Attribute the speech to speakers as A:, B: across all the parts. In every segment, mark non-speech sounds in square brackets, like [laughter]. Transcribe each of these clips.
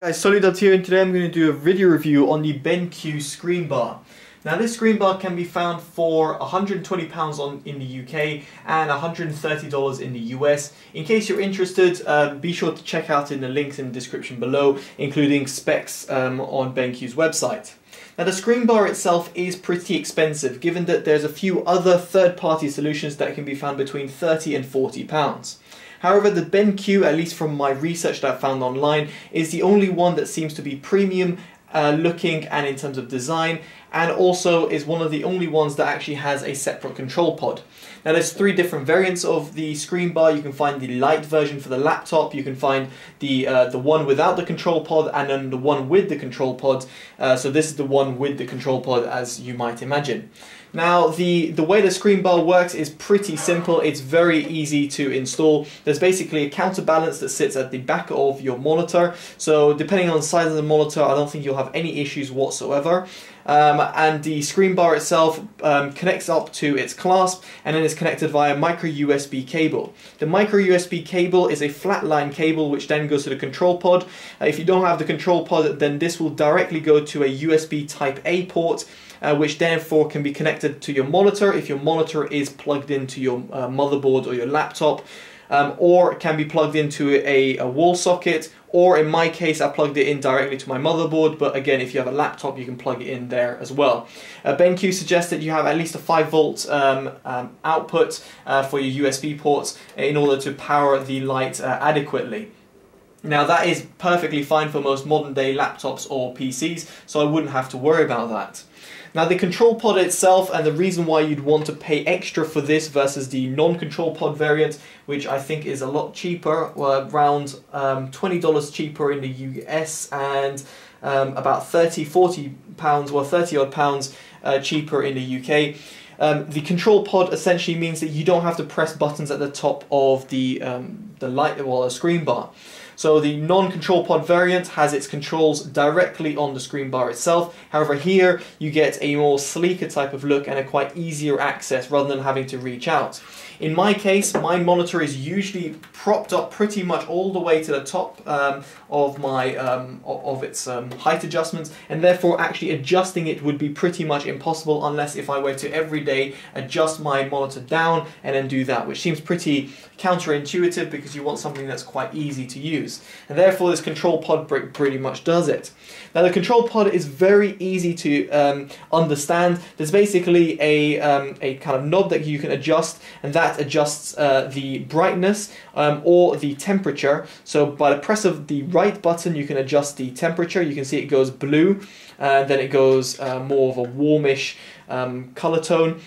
A: Guys, Solidubs here and today I'm going to do a video review on the BenQ screen bar. Now this screen bar can be found for £120 on, in the UK and $130 in the US. In case you're interested, uh, be sure to check out in the links in the description below, including specs um, on BenQ's website. Now the screen bar itself is pretty expensive given that there's a few other third-party solutions that can be found between 30 and 40 pounds. However, the BenQ, at least from my research that I found online, is the only one that seems to be premium uh, looking and in terms of design and also is one of the only ones that actually has a separate control pod. Now there's three different variants of the screen bar. You can find the light version for the laptop, you can find the uh, the one without the control pod and then the one with the control pod. Uh, so this is the one with the control pod as you might imagine. Now the, the way the screen bar works is pretty simple, it's very easy to install. There's basically a counterbalance that sits at the back of your monitor, so depending on the size of the monitor I don't think you'll have any issues whatsoever. Um, and the screen bar itself um, connects up to its clasp and then is connected via micro USB cable. The micro USB cable is a flat line cable which then goes to the control pod. Uh, if you don't have the control pod then this will directly go to a USB type A port uh, which therefore can be connected to your monitor if your monitor is plugged into your uh, motherboard or your laptop um, or can be plugged into a, a, wall socket or in my case I plugged it in directly to my motherboard but again if you have a laptop you can plug it in there as well. Uh, BenQ suggests that you have at least a 5 volt um, um, output uh, for your USB ports in order to power the light uh, adequately. Now that is perfectly fine for most modern day laptops or PCs so I wouldn't have to worry about that. Now the control pod itself and the reason why you'd want to pay extra for this versus the non-control pod variant, which I think is a lot cheaper, around um, $20 cheaper in the US and um, about 30, 40 pounds, well 30 odd pounds uh, cheaper in the UK. Um, the control pod essentially means that you don't have to press buttons at the top of the, um, the light, well, the screen bar. So the non-control pod variant has its controls directly on the screen bar itself. However, here you get a more sleeker type of look and a quite easier access rather than having to reach out. In my case, my monitor is usually propped up pretty much all the way to the top um, of my um, of its um, height adjustments, and therefore actually adjusting it would be pretty much impossible unless if I were to every day adjust my monitor down and then do that, which seems pretty counterintuitive because you want something that's quite easy to use. And therefore this control pod brick pretty much does it. Now the control pod is very easy to um, understand. There's basically a, um, a kind of knob that you can adjust and that adjusts uh, the brightness um, or the temperature. So by the press of the right button, you can adjust the temperature. You can see it goes blue, and then it goes uh, more of a warmish um, color tone.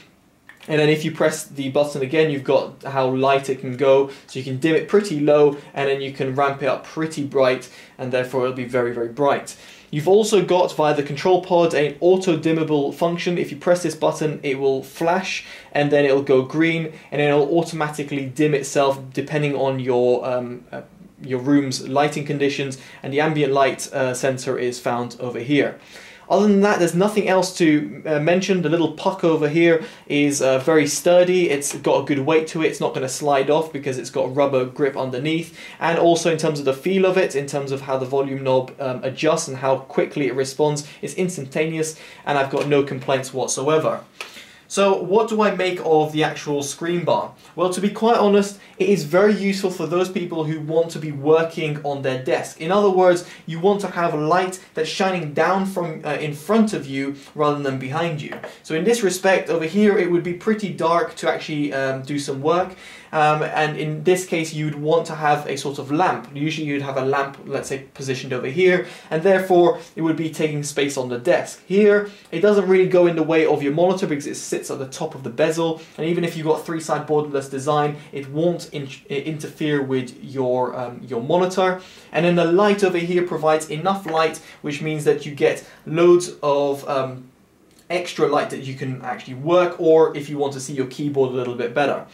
A: And then if you press the button again, you've got how light it can go. So you can dim it pretty low, and then you can ramp it up pretty bright, and therefore it'll be very, very bright. You've also got via the control pod an auto dimmable function. If you press this button, it will flash and then it'll go green and then it'll automatically dim itself depending on your um, uh, your room's lighting conditions and the ambient light uh, sensor is found over here. Other than that, there's nothing else to uh, mention. The little puck over here is uh, very sturdy. It's got a good weight to it. It's not going to slide off because it's got rubber grip underneath. And also in terms of the feel of it, in terms of how the volume knob um, adjusts and how quickly it responds, it's instantaneous and I've got no complaints whatsoever. So what do I make of the actual screen bar? Well, to be quite honest, it is very useful for those people who want to be working on their desk. In other words, you want to have a light that's shining down from uh, in front of you rather than behind you. So in this respect, over here, it would be pretty dark to actually um, do some work. Um, and in this case, you'd want to have a sort of lamp. Usually you'd have a lamp, let's say, positioned over here, and therefore it would be taking space on the desk. Here, it doesn't really go in the way of your monitor because it sits at the top of the bezel, and even if you've got three-side borderless design, it won't in interfere with your, um, your monitor. And then the light over here provides enough light, which means that you get loads of um, extra light that you can actually work or if you want to see your keyboard a little bit better.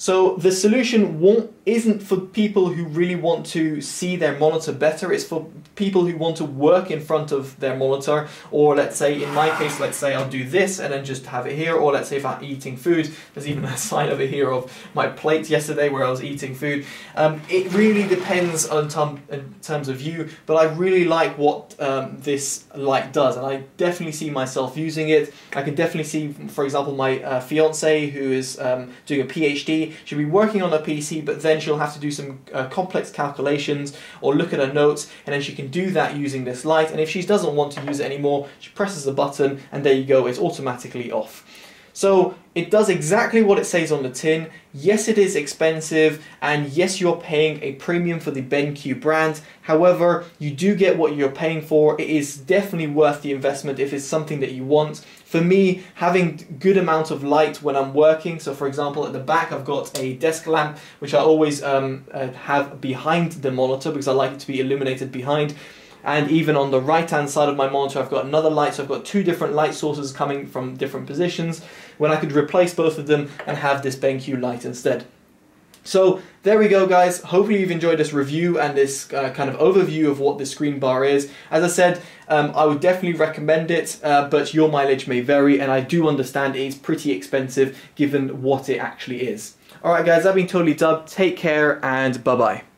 A: So the solution won't isn't for people who really want to see their monitor better. It's for people who want to work in front of their monitor, or let's say, in my case, let's say I'll do this and then just have it here, or let's say if I'm eating food, there's even a [laughs] sign over here of my plate yesterday where I was eating food. Um, it really depends on in terms of you, but I really like what um, this light does, and I definitely see myself using it. I can definitely see, for example, my uh, fiance who is um, doing a PhD, she'll be working on a PC, but then she'll have to do some uh, complex calculations or look at her notes, and then she can do that using this light. And if she doesn't want to use it anymore, she presses a button, and there you go, it's automatically off. So it does exactly what it says on the tin. Yes, it is expensive, and yes, you're paying a premium for the BenQ brand. However, you do get what you're paying for. It is definitely worth the investment if it's something that you want. For me, having good amount of light when I'm working, so for example, at the back I've got a desk lamp, which I always um, uh, have behind the monitor because I like it to be illuminated behind and even on the right hand side of my monitor I've got another light so I've got two different light sources coming from different positions when I could replace both of them and have this BenQ light instead. So there we go guys, hopefully you've enjoyed this review and this uh, kind of overview of what the screen bar is. As I said, um, I would definitely recommend it, uh, but your mileage may vary and I do understand it is pretty expensive given what it actually is. Alright guys, I've been totally dubbed, take care and bye bye.